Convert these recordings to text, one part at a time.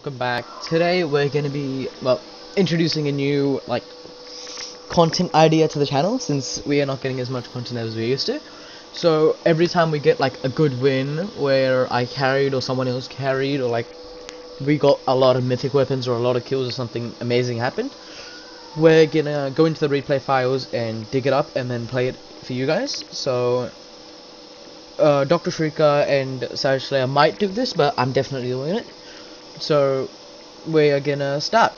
welcome back. Today we're gonna be well introducing a new like content idea to the channel since we are not getting as much content as we used to. So every time we get like a good win where I carried or someone else carried or like we got a lot of mythic weapons or a lot of kills or something amazing happened, we're gonna go into the replay files and dig it up and then play it for you guys. So uh, Dr. Shrikar and Savage Slayer might do this, but I'm definitely doing it. So we are gonna start.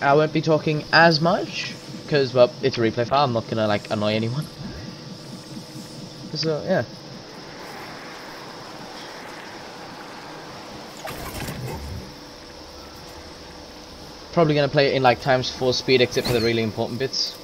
I won't be talking as much because well, it's a replay file. I'm not gonna like annoy anyone. So yeah. Probably gonna play it in like times four speed, except for the really important bits.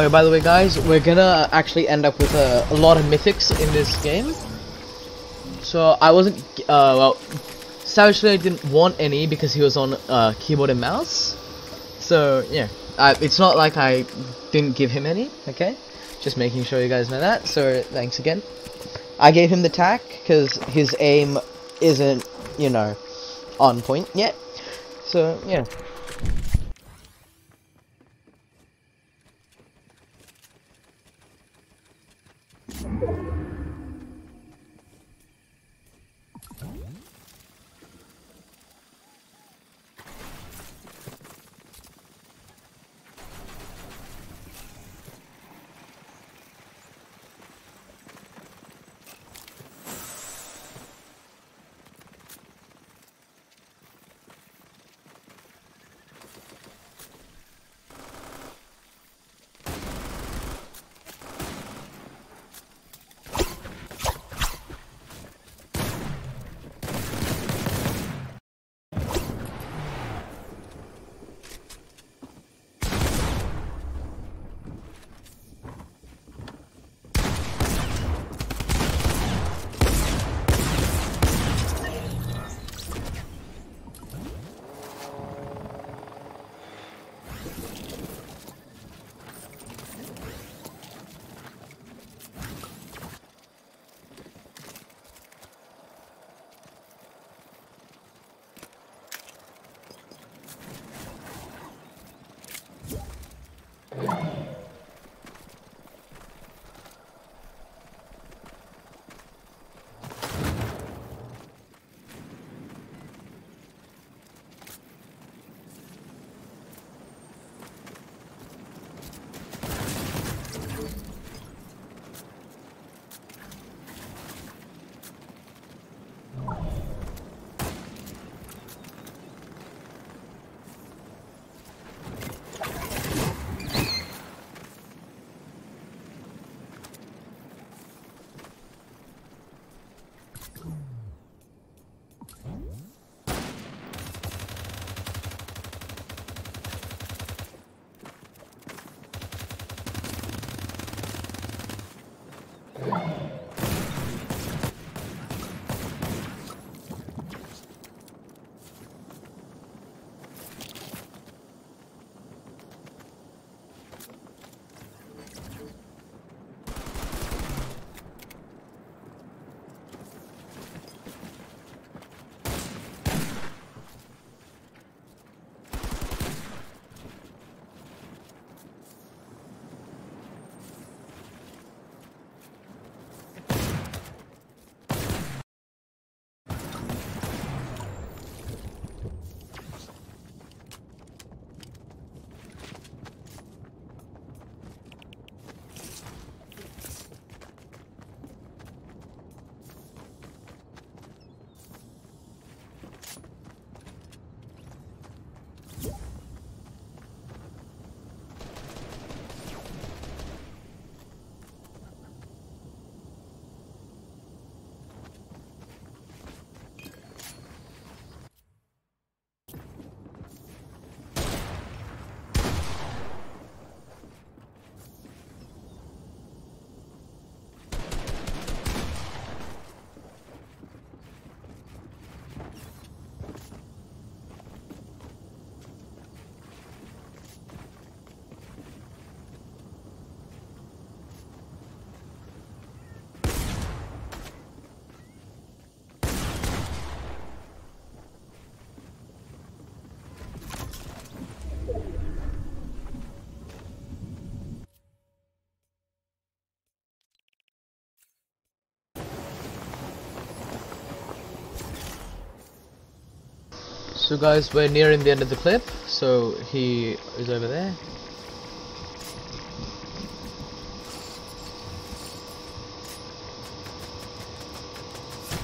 Oh by the way guys, we're gonna actually end up with a, a lot of mythics in this game. So I wasn't, uh, well, Savage didn't want any because he was on uh, keyboard and mouse. So yeah, I, it's not like I didn't give him any, okay? Just making sure you guys know that, so thanks again. I gave him the tack because his aim isn't, you know, on point yet. So yeah. So guys, we're nearing the end of the clip. So he is over there.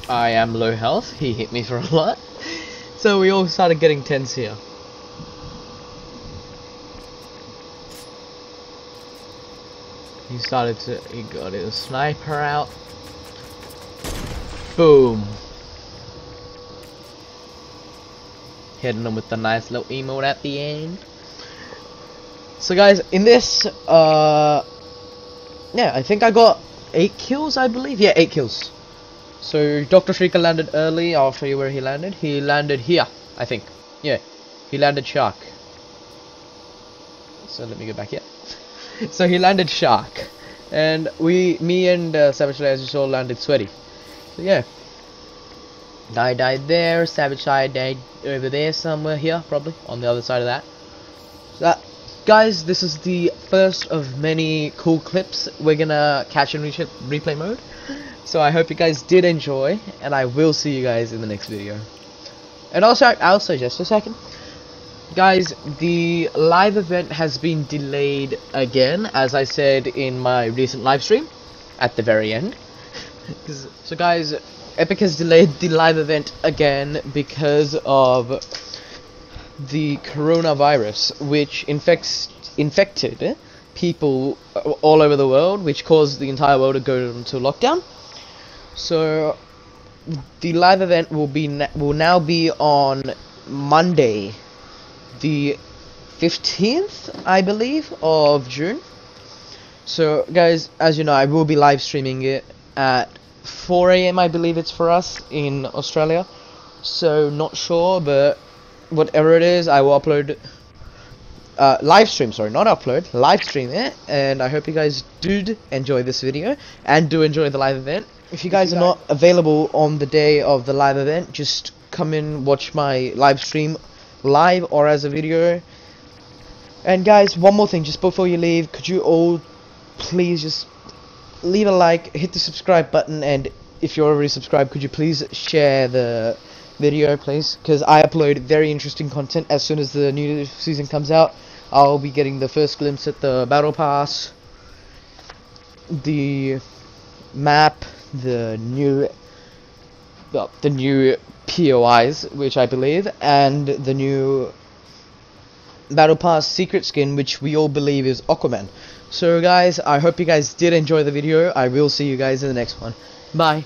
I am low health. He hit me for a lot. So we all started getting tense here. He started to, he got his sniper out. Boom. Hitting him with the nice little emote at the end. So guys, in this, uh, yeah, I think I got 8 kills, I believe. Yeah, 8 kills. So Dr. Shrikar landed early, I'll show you where he landed. He landed here, I think. Yeah, he landed Shark. So let me go back here. so he landed Shark. And we, me and uh, Savage as you saw, landed Sweaty. So yeah. I died there, Savage I died over there somewhere here, probably, on the other side of that. So that guys, this is the first of many cool clips we're gonna catch in re replay mode. So I hope you guys did enjoy, and I will see you guys in the next video. And also, also just a second. Guys, the live event has been delayed again, as I said in my recent live stream, at the very end. so guys, Epic has delayed the live event again because of the coronavirus, which infects infected people all over the world, which caused the entire world to go into lockdown. So the live event will be will now be on Monday, the 15th, I believe, of June. So, guys, as you know, I will be live streaming it at 4 a.m. I believe it's for us in Australia. So, not sure, but whatever it is, I will upload. Uh, live stream, sorry, not upload, live stream it, and I hope you guys did enjoy this video and do enjoy the live event. If you guys are not available on the day of the live event, just come in, watch my live stream live or as a video. And guys, one more thing, just before you leave, could you all please just leave a like, hit the subscribe button, and if you're already subscribed, could you please share the video, please? Because I upload very interesting content as soon as the new season comes out. I'll be getting the first glimpse at the battle pass, the map, the new well, the new POIs, which I believe, and the new Battle Pass secret skin, which we all believe is Aquaman. So guys, I hope you guys did enjoy the video. I will see you guys in the next one. Bye.